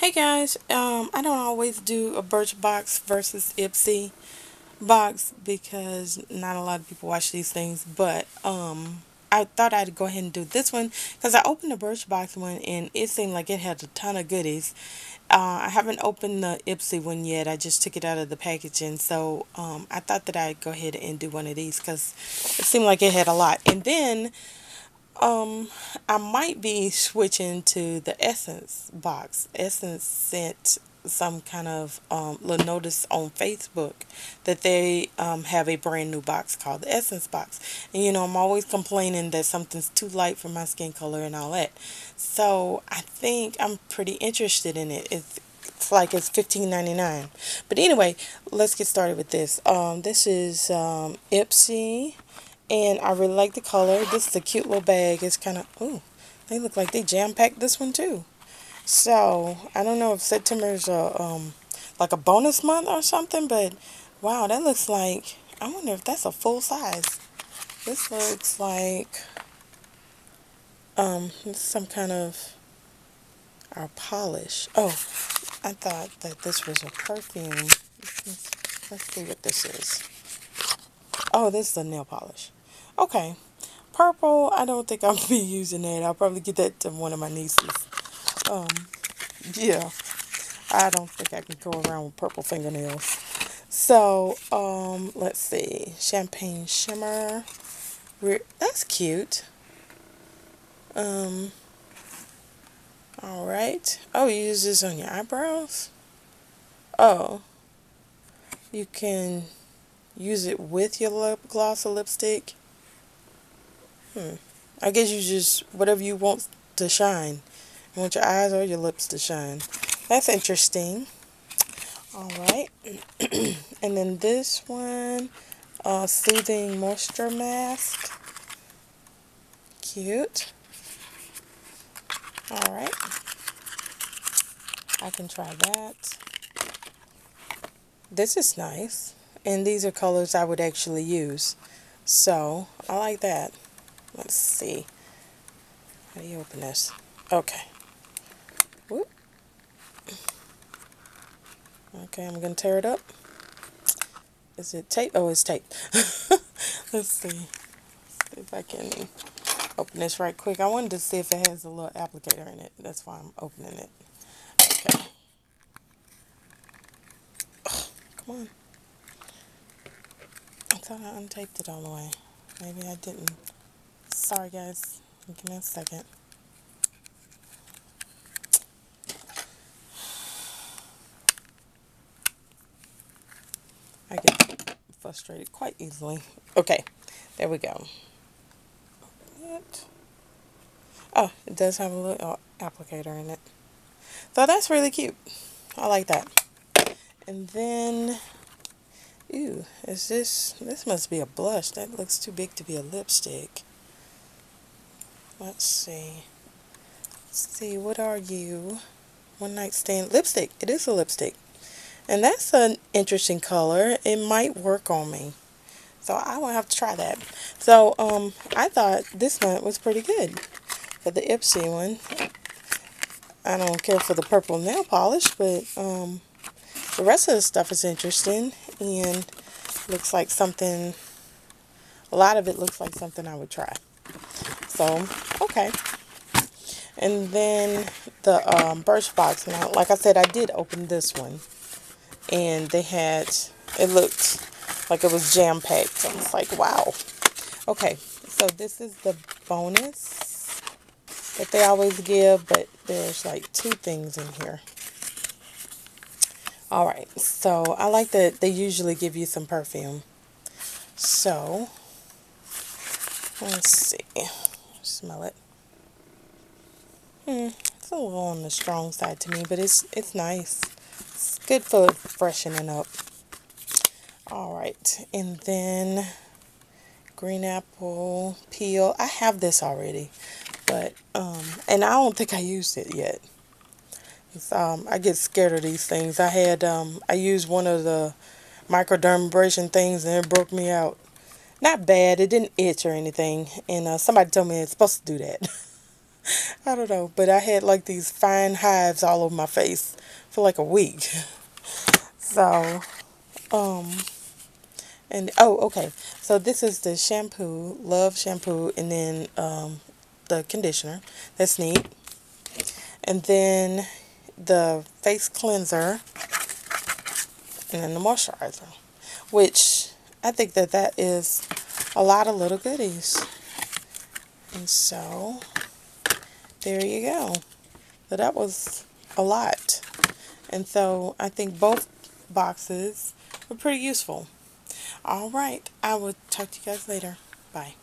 Hey guys, um, I don't always do a Birchbox versus Ipsy box because not a lot of people watch these things, but um, I thought I'd go ahead and do this one because I opened the Birchbox one and it seemed like it had a ton of goodies. Uh, I haven't opened the Ipsy one yet. I just took it out of the packaging, so um, I thought that I'd go ahead and do one of these because it seemed like it had a lot. And then um, I might be switching to the Essence box. Essence sent some kind of um, little notice on Facebook that they um, have a brand new box called the Essence box. And you know, I'm always complaining that something's too light for my skin color and all that. So I think I'm pretty interested in it. It's, it's like it's $15.99. But anyway, let's get started with this. Um, this is um, Ipsy and I really like the color. This is a cute little bag. It's kind of, ooh, they look like they jam-packed this one too. So, I don't know if September is a, um, like a bonus month or something, but wow, that looks like, I wonder if that's a full size. This looks like, um, some kind of, our polish. Oh, I thought that this was a perfume. Let's see what this is. Oh, this is a nail polish. Okay. Purple, I don't think I'll be using that. I'll probably get that to one of my nieces. Um, yeah. I don't think I can go around with purple fingernails. So, um, let's see. Champagne Shimmer. That's cute. Um, alright. Oh, you use this on your eyebrows? Oh. You can use it with your lip gloss or lipstick. Hmm. I guess you just, whatever you want to shine. You want your eyes or your lips to shine. That's interesting. Alright. and then this one, uh, Soothing Moisture Mask. Cute. Alright. I can try that. This is nice. And these are colors I would actually use. So, I like that. Let's see. How do you open this? Okay. Whoop. Okay, I'm going to tear it up. Is it tape? Oh, it's tape. Let's see. see if I can open this right quick. I wanted to see if it has a little applicator in it. That's why I'm opening it. Okay. Oh, come on. I thought I untaped it all the way. Maybe I didn't. Sorry, guys. Give me a second. I get frustrated quite easily. Okay, there we go. It. Oh, it does have a little applicator in it. So that's really cute. I like that. And then, ooh, is this, this must be a blush. That looks too big to be a lipstick. Let's see. Let's see, what are you? One Night Stand lipstick. It is a lipstick. And that's an interesting color. It might work on me. So I will have to try that. So um, I thought this one was pretty good. For the Ipsy one. I don't care for the purple nail polish, but um, the rest of the stuff is interesting. And looks like something, a lot of it looks like something I would try. So, okay. And then the um, Birchbox. Now, like I said, I did open this one. And they had, it looked like it was jam-packed. So I was like, wow. Okay, so this is the bonus that they always give. But there's like two things in here. Alright, so I like that they usually give you some perfume. So, let's see smell it. Hmm, it's a little on the strong side to me, but it's it's nice. It's good for freshening up. Alright, and then green apple peel. I have this already, but, um, and I don't think I used it yet. Um, I get scared of these things. I had, um, I used one of the microdermabrasion things and it broke me out not bad. It didn't itch or anything. And uh, somebody told me it's supposed to do that. I don't know, but I had like these fine hives all over my face for like a week. So, um, and oh, okay. So this is the shampoo, Love shampoo, and then um, the conditioner. That's neat. And then the face cleanser, and then the moisturizer, which I think that that is a lot of little goodies. And so, there you go. So that was a lot. And so I think both boxes were pretty useful. All right. I will talk to you guys later. Bye.